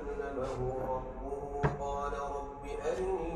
كلمه ربه قال رب أرني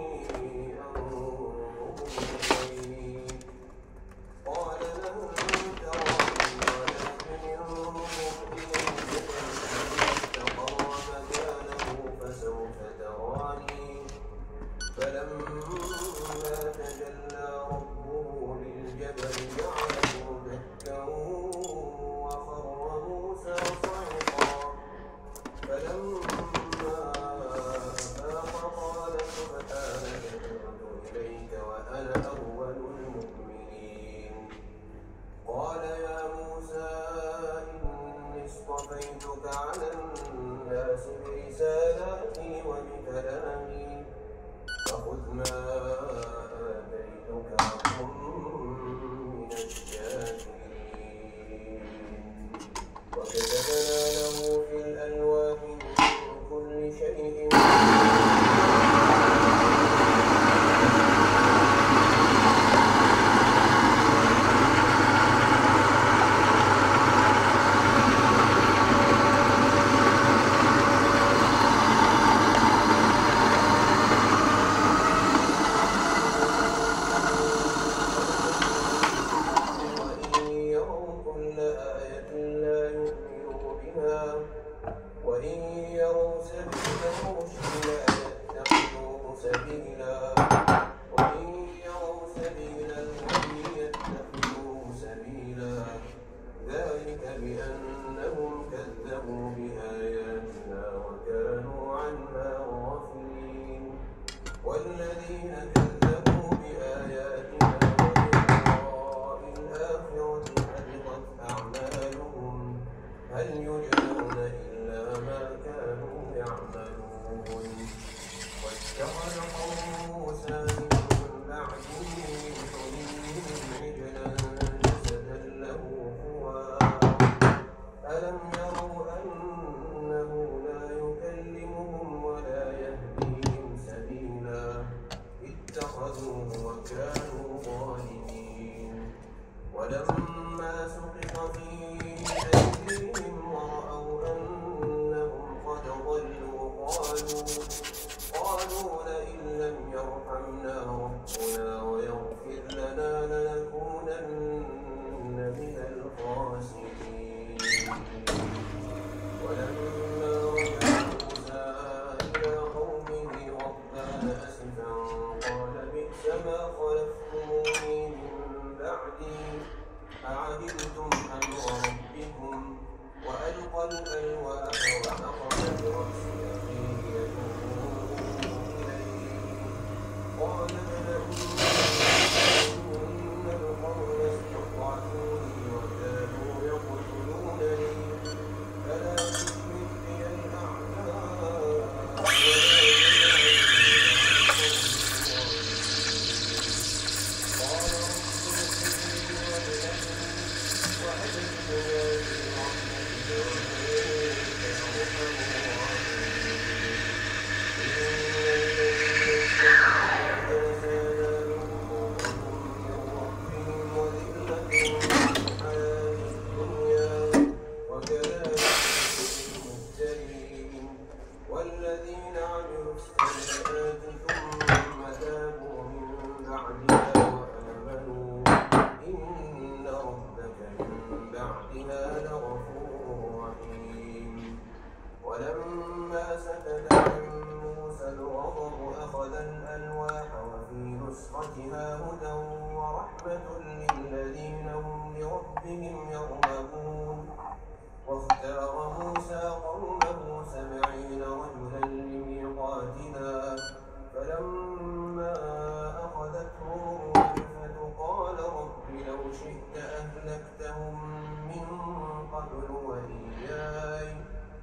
اصطفيتك على الناس برسالاتي وبكلامي فخذ ما آتيتك وكن من الشاكرين وكتبنا له في الألواح من كل شيء وإن يروا كل آية لا يؤمنوا بها وإن يروا سبيل الرشد لا يتخذوه سبيلا وإن يروا سبيل الغي يتخذوه سبيلا ذلك بأنهم كذبوا بآياتنا وكانوا عنها غافلين والذين كذبوا يجزون إلا ما كانوا يعملون. واتخذ قوم موسى اتخذوه وكانوا ظالمين. ولما قالوا لئن لم يرحمنا ربنا ويغفر لنا لنكونن من الخاسرين. ولما رجع موسى إلى قومه غضبان أسفا قال بئس ما خلفتموني من بعدي. أعجبتم أمر ربكم وألقى الألواح الألواح وفي نسختها هدى ورحمة للذين هم لربهم يرهبون. واختار موسى قومه سبعين رجلا لميقاتنا. فلما أخذتهم الرجفة قال رب لو شئت أهلكتهم من قبل